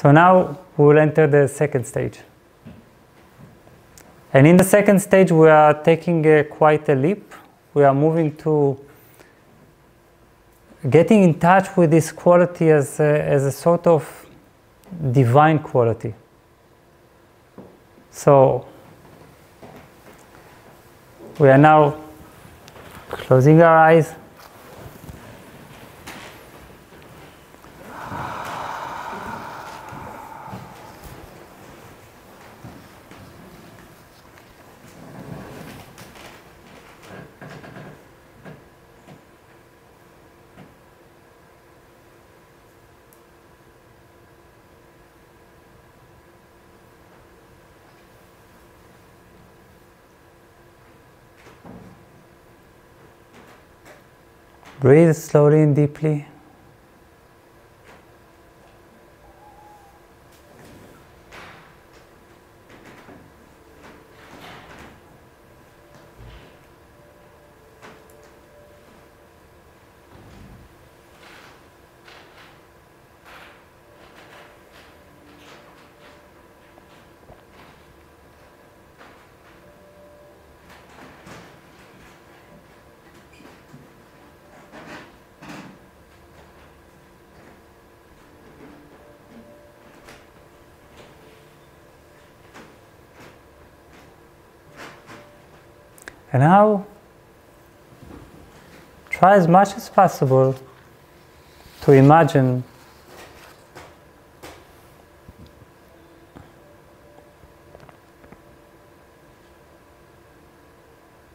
So now we will enter the second stage. And in the second stage, we are taking a, quite a leap. We are moving to getting in touch with this quality as a, as a sort of divine quality. So we are now closing our eyes. Breathe slowly and deeply. And now, try as much as possible to imagine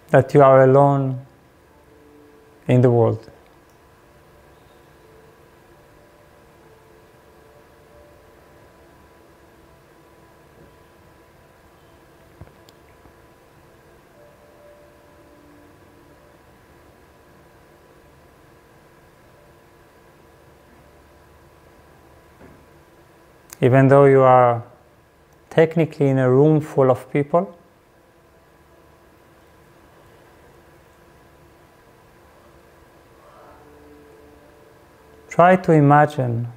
that you are alone in the world. Even though you are technically in a room full of people. Try to imagine,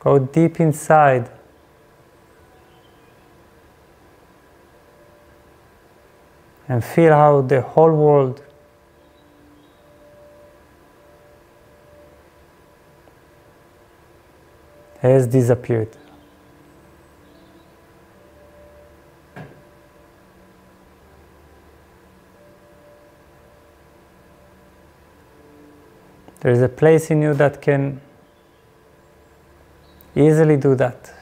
go deep inside. And feel how the whole world has disappeared. There is a place in you that can easily do that.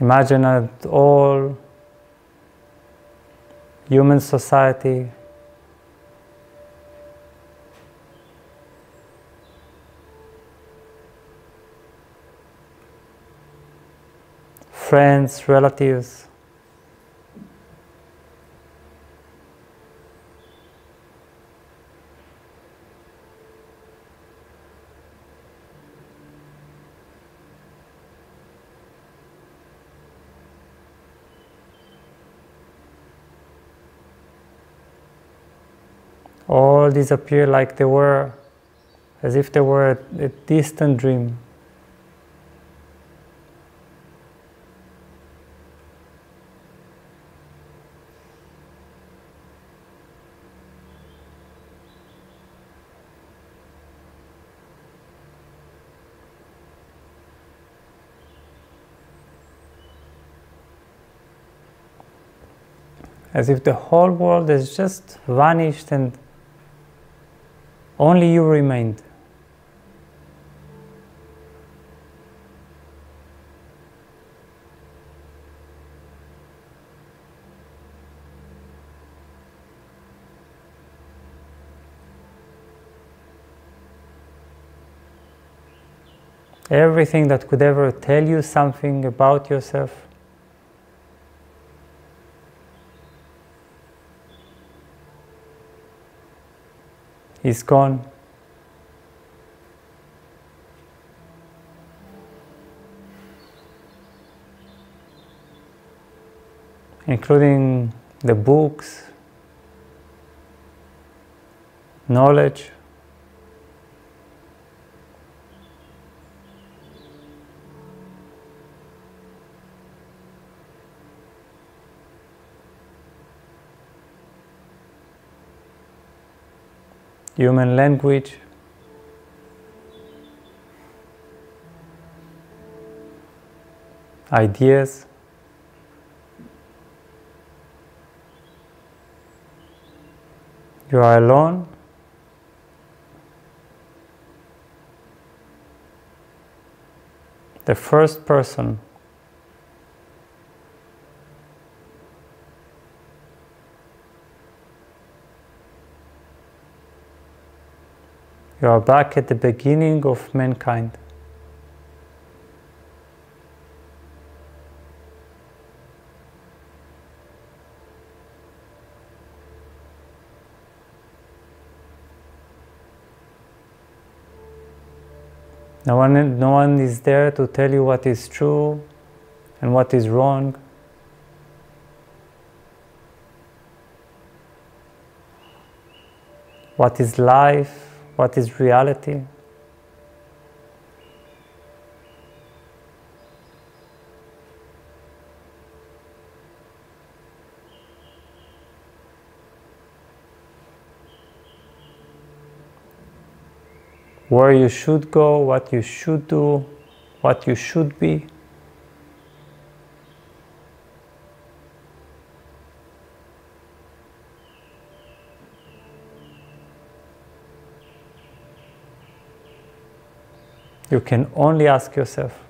Imagine that all human society friends, relatives. All disappear like they were, as if they were a, a distant dream. As if the whole world has just vanished and only you remained. Everything that could ever tell you something about yourself is gone. Including the books, knowledge. Human language. Ideas. You are alone. The first person You are back at the beginning of mankind. No one, no one is there to tell you what is true and what is wrong. What is life? What is reality? where you should go, what you should do, what you should be. You can only ask yourself.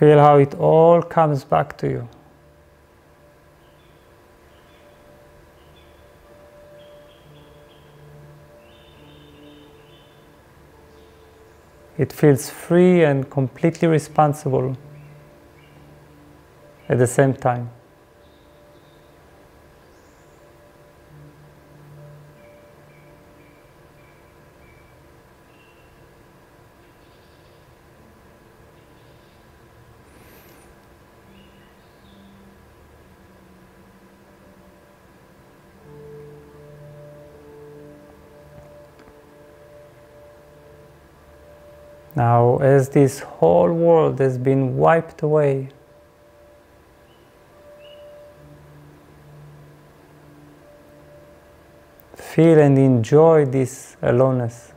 Feel how it all comes back to you. It feels free and completely responsible at the same time. Now, as this whole world has been wiped away, feel and enjoy this aloneness.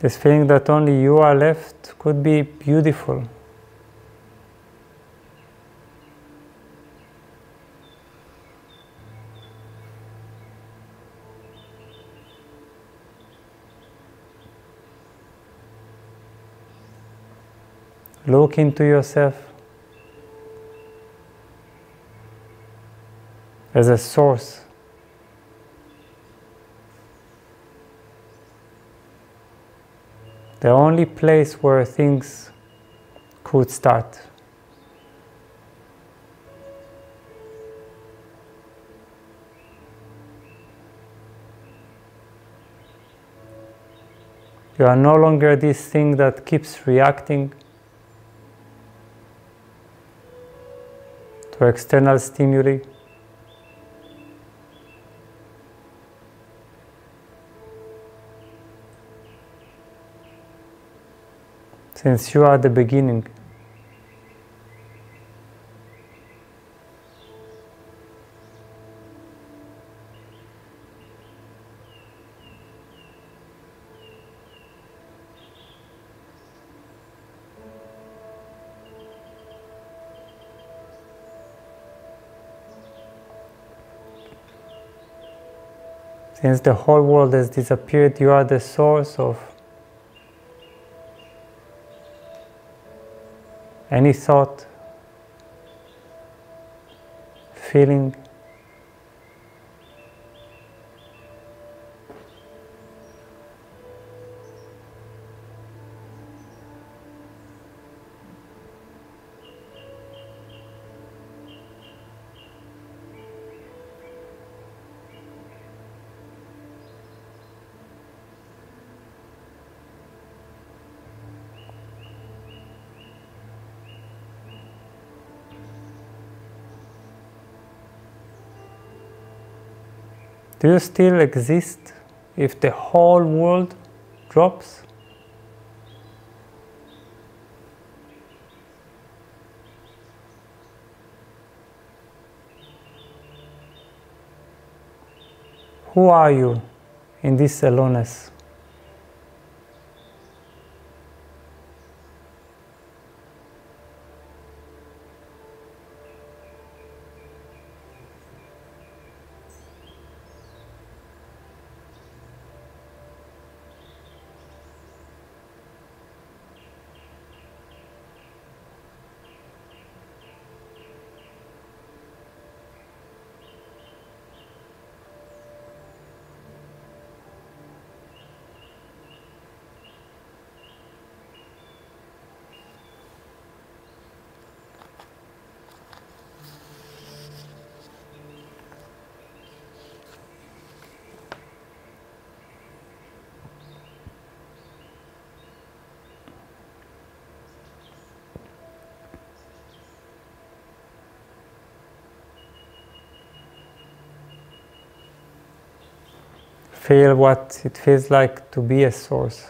This feeling that only you are left could be beautiful. Look into yourself as a source. The only place where things could start. You are no longer this thing that keeps reacting to external stimuli. since you are the beginning. Since the whole world has disappeared, you are the source of any thought, feeling. Do you still exist if the whole world drops? Who are you in this aloneness? Feel what it feels like to be a source.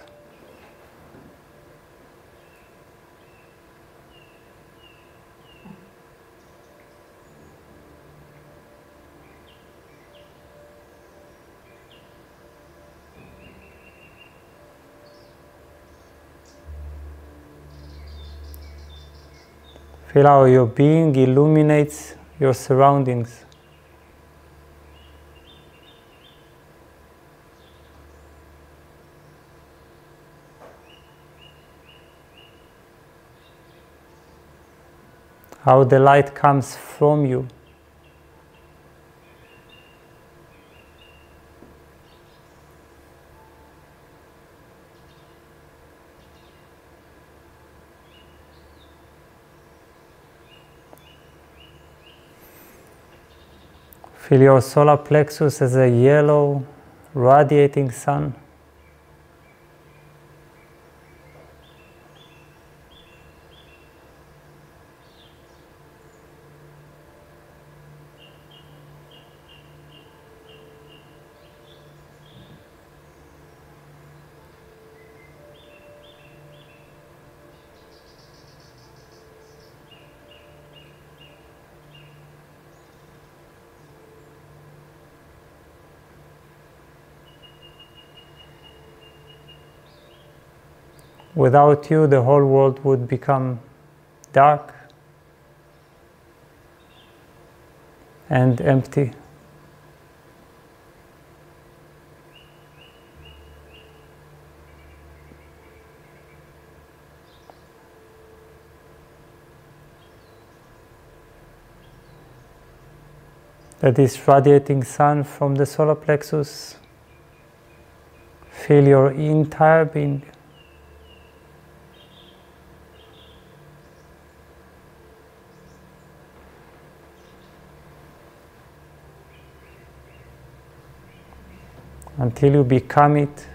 Feel how your being illuminates your surroundings. How the light comes from you. Feel your solar plexus as a yellow radiating sun. Without you, the whole world would become dark and empty. That is radiating sun from the solar plexus. Feel your entire being. Until you become it.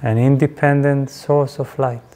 An independent source of light.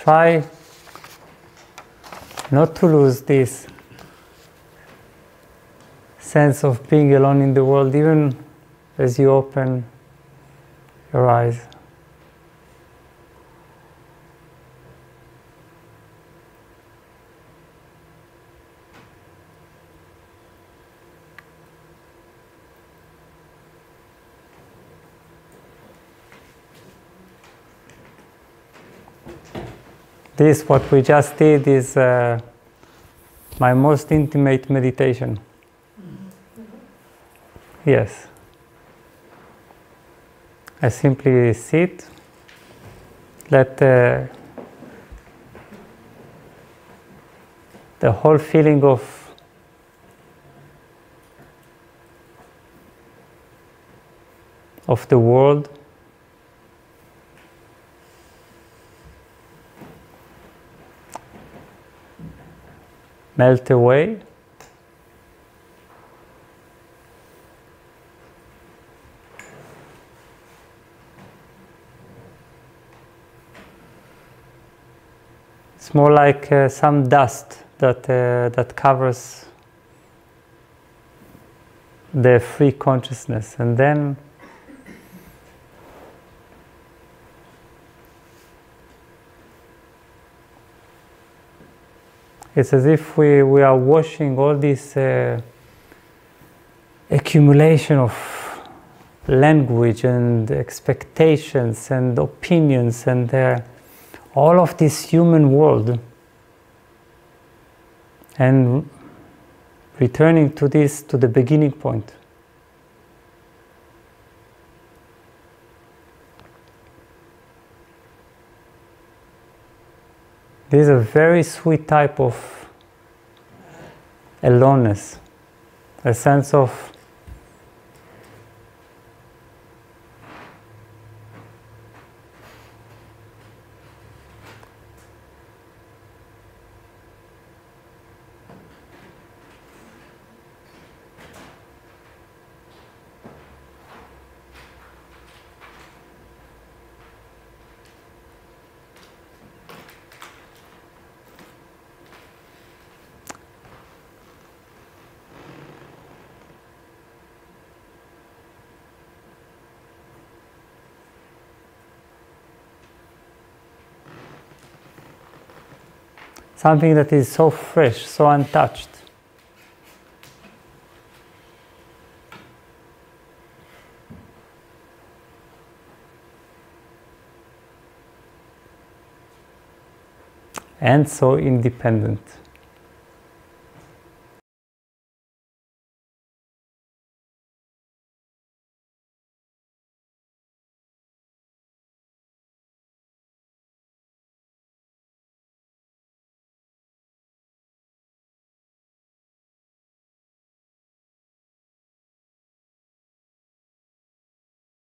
Try not to lose this sense of being alone in the world, even as you open your eyes. This, what we just did, is uh, my most intimate meditation. Yes. I simply sit, let the, the whole feeling of of the world melt away. It's more like uh, some dust that, uh, that covers the free consciousness. And then it's as if we, we are washing all this uh, accumulation of language and expectations and opinions and uh, all of this human world. And returning to this to the beginning point this is a very sweet type of aloneness a sense of something that is so fresh, so untouched. And so independent.